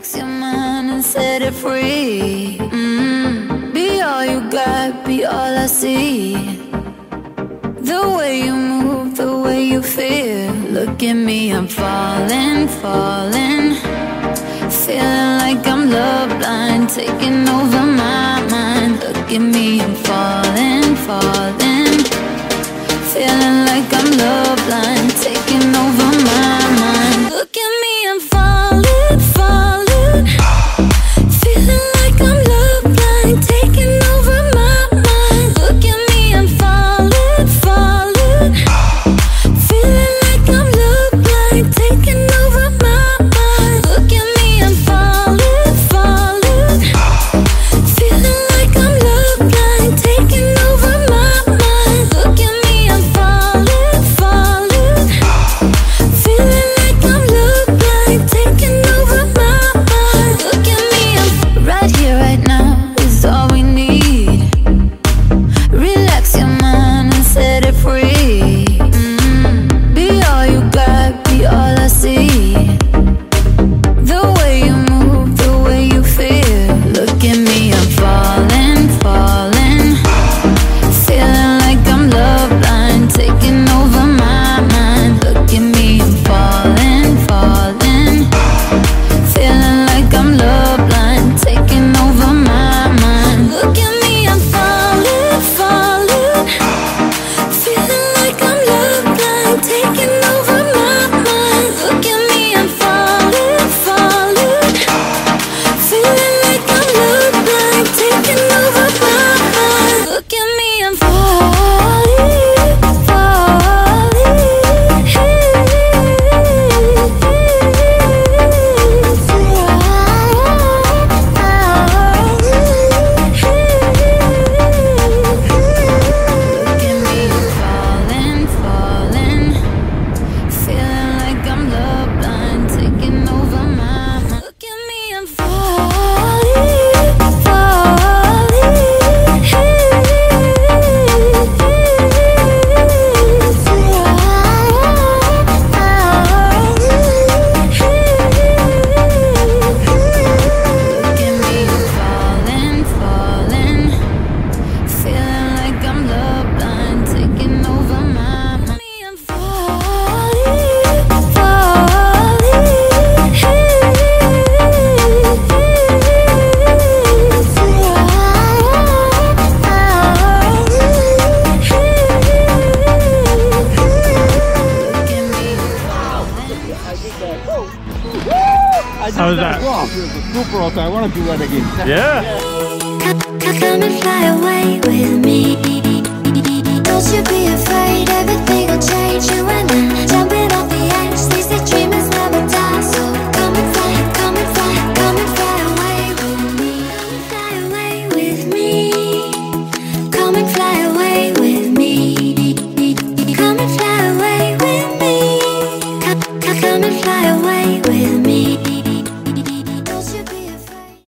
Relax your mind and set it free. Mm. Be all you got, be all I see. The way you move, the way you feel. Look at me, I'm falling, falling. Feeling like I'm love blind, taking over my mind. Look at me, I'm falling, falling. Feeling like I'm love blind. I How was that? Wrong. Super awesome. I want to do that again. Yeah. yeah. Come and fly away with me. Don't you be afraid.